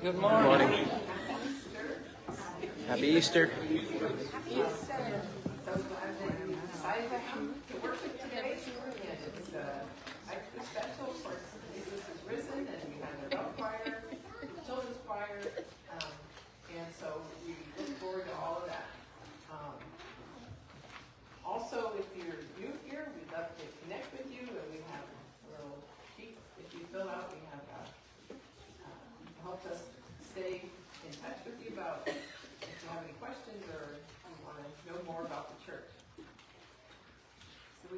Good morning. Morning. Happy Easter. And so glad that you decided to come to worship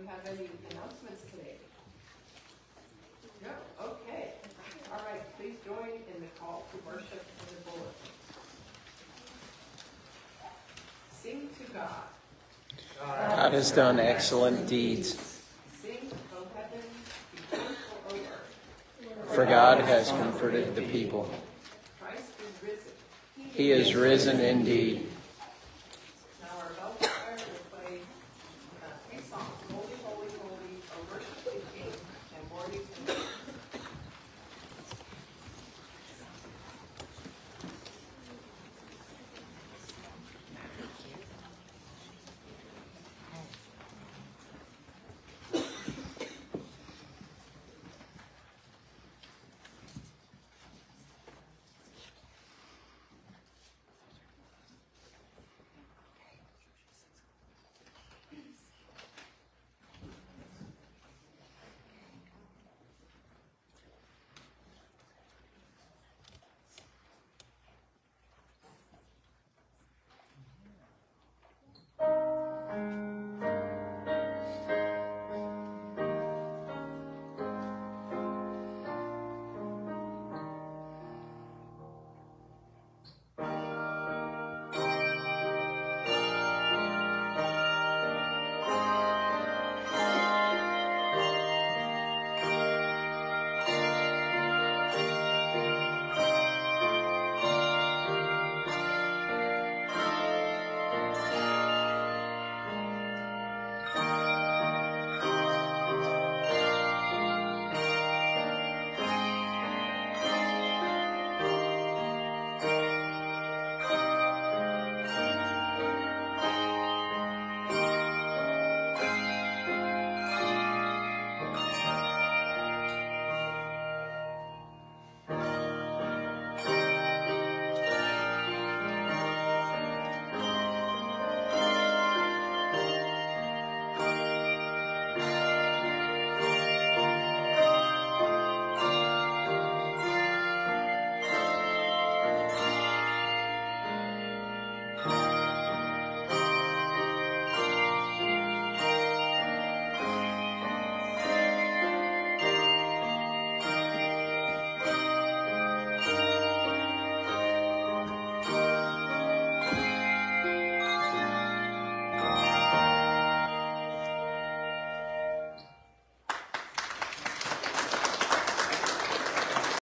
we have any announcements today? No, okay. All right, please join in the call to worship in the bulletin. Sing to God. God has done excellent deeds, Sing, O heaven, be joyful, O earth. for God has comforted the people. Christ is risen. He is risen indeed.